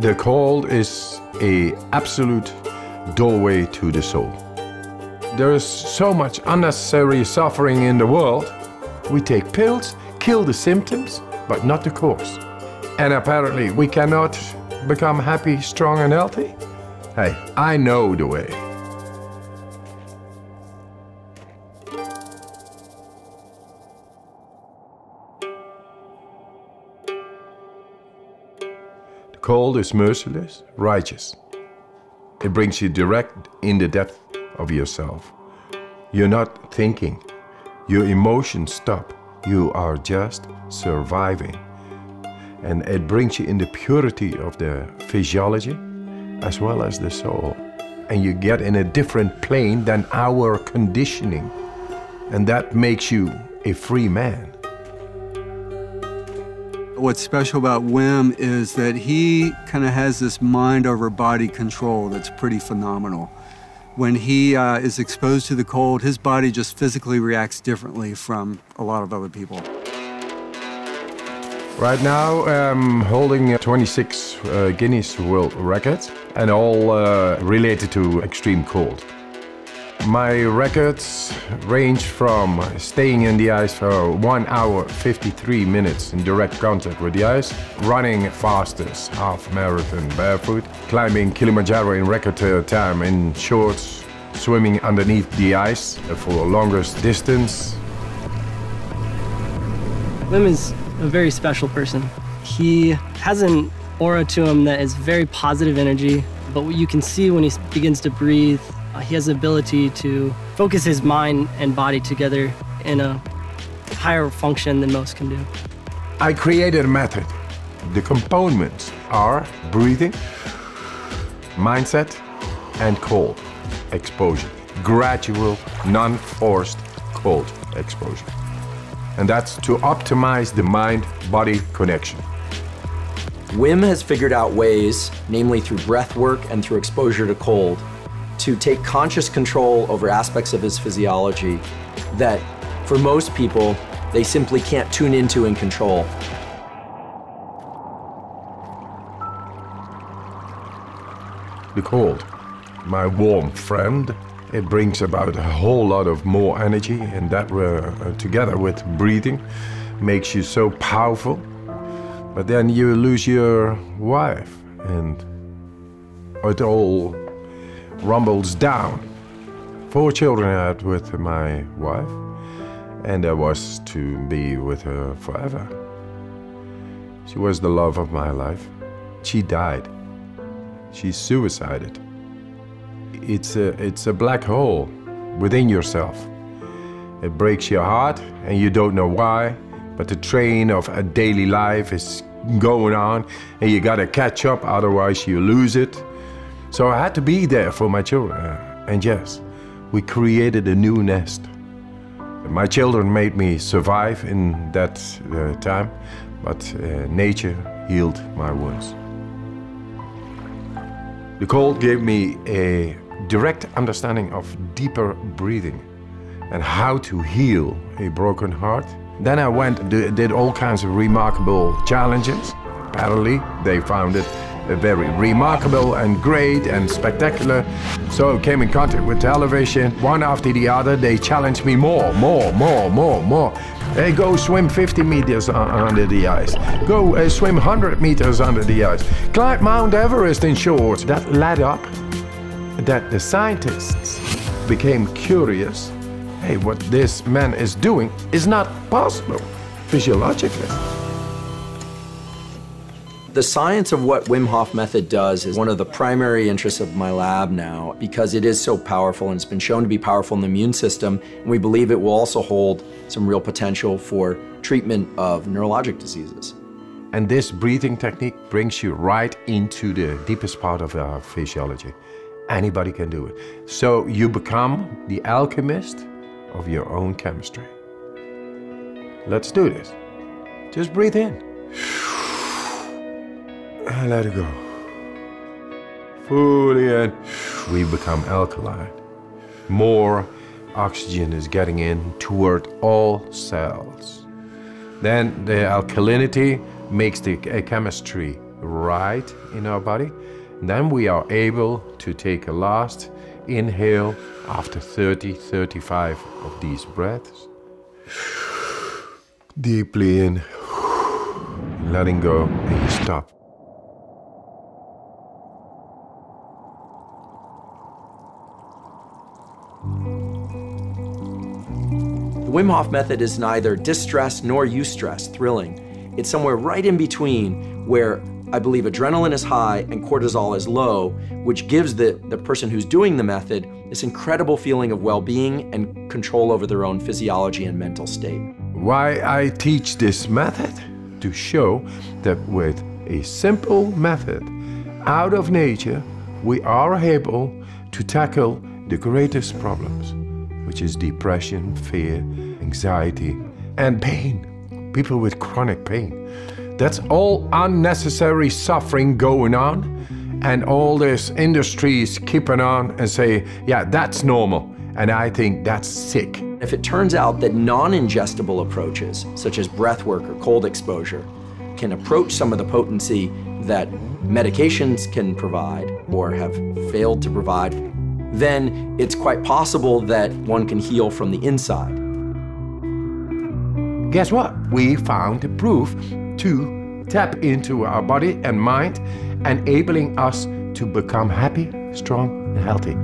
The cold is a absolute doorway to the soul. There is so much unnecessary suffering in the world. We take pills, kill the symptoms, but not the cause. And apparently we cannot become happy, strong and healthy? Hey, I know the way. Cold is merciless, righteous. It brings you direct in the depth of yourself. You're not thinking. Your emotions stop. You are just surviving. And it brings you in the purity of the physiology as well as the soul. And you get in a different plane than our conditioning. And that makes you a free man. What's special about Wim is that he kind of has this mind over body control that's pretty phenomenal. When he uh, is exposed to the cold, his body just physically reacts differently from a lot of other people. Right now, I'm holding 26 uh, Guinness World Records and all uh, related to extreme cold. My records range from staying in the ice for 1 hour 53 minutes in direct contact with the ice, running fastest half marathon barefoot, climbing Kilimanjaro in record time in shorts, swimming underneath the ice for the longest distance. Wim is a very special person. He has an aura to him that is very positive energy, but what you can see when he begins to breathe, Uh, he has the ability to focus his mind and body together in a higher function than most can do. I created a method. The components are breathing, mindset, and cold exposure. Gradual, non-forced cold exposure. And that's to optimize the mind-body connection. Wim has figured out ways, namely through breath work and through exposure to cold, to take conscious control over aspects of his physiology that, for most people, they simply can't tune into and control. The cold, my warm friend, it brings about a whole lot of more energy, and that uh, together with breathing makes you so powerful. But then you lose your wife, and it all rumbles down. Four children I had with my wife, and I was to be with her forever. She was the love of my life. She died. She suicided. It's a, it's a black hole within yourself. It breaks your heart and you don't know why, but the train of a daily life is going on and you gotta catch up, otherwise you lose it. So I had to be there for my children. And yes, we created a new nest. My children made me survive in that uh, time, but uh, nature healed my wounds. The cold gave me a direct understanding of deeper breathing and how to heal a broken heart. Then I went did all kinds of remarkable challenges. Apparently, they found it very remarkable and great and spectacular. So I came in contact with television. One after the other, they challenged me more, more, more, more, more. Hey, go swim 50 meters under the ice. Go uh, swim 100 meters under the ice. Climb Mount Everest in shorts. That led up that the scientists became curious. Hey, what this man is doing is not possible physiologically. The science of what Wim Hof method does is one of the primary interests of my lab now because it is so powerful and it's been shown to be powerful in the immune system and we believe it will also hold some real potential for treatment of neurologic diseases. And this breathing technique brings you right into the deepest part of our physiology. Anybody can do it. So you become the alchemist of your own chemistry. Let's do this. Just breathe in. And let it go. Fully in. We become alkaline. More oxygen is getting in toward all cells. Then the alkalinity makes the chemistry right in our body. Then we are able to take a last inhale after 30, 35 of these breaths. Deeply in, letting go, and you stop. The Wim Hof method is neither distress nor eustress, thrilling. It's somewhere right in between where I believe adrenaline is high and cortisol is low, which gives the, the person who's doing the method this incredible feeling of well being and control over their own physiology and mental state. Why I teach this method? To show that with a simple method out of nature, we are able to tackle the greatest problems which is depression, fear, anxiety, and pain. People with chronic pain. That's all unnecessary suffering going on, and all this industries keeping on and say, yeah, that's normal. And I think that's sick. If it turns out that non ingestible approaches, such as breath work or cold exposure, can approach some of the potency that medications can provide or have failed to provide, then it's quite possible that one can heal from the inside. Guess what? We found proof to tap into our body and mind, enabling us to become happy, strong, and healthy.